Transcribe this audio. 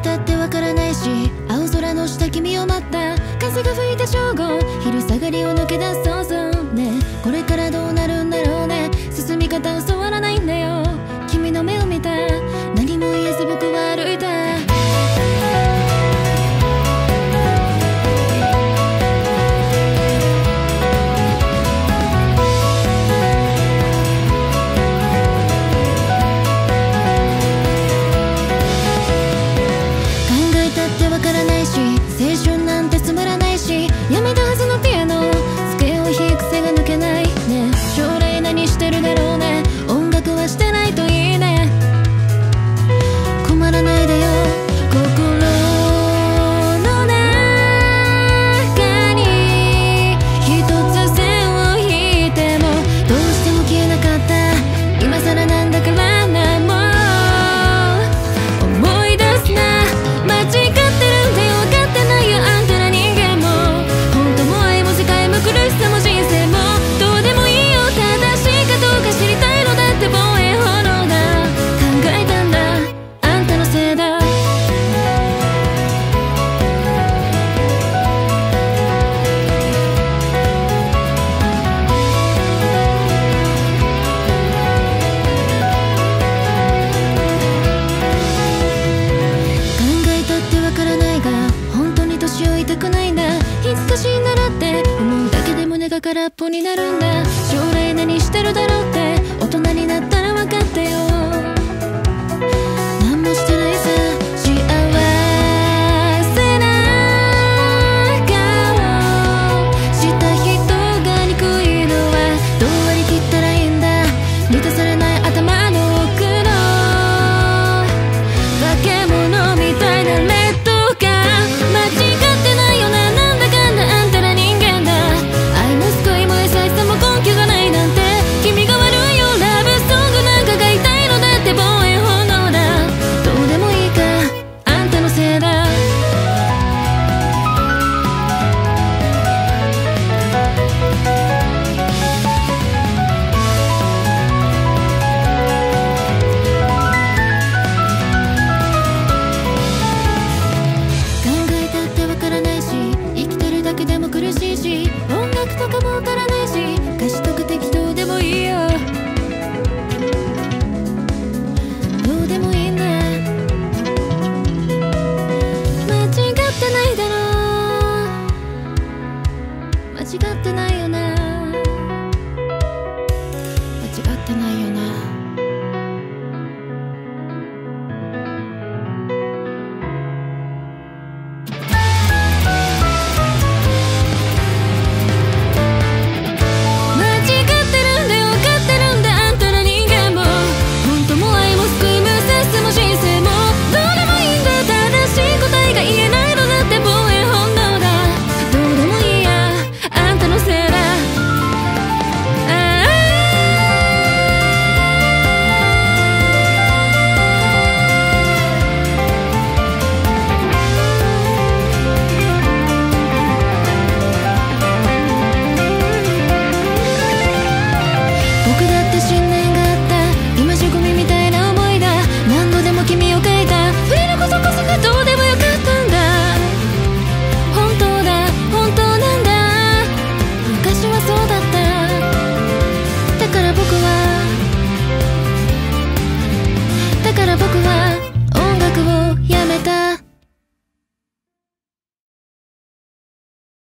たってわからないし青空の下君を待った。風が吹いた正午昼下がりを抜け出す。私ならって思うだけでも胸が空っぽになるんだ。僕は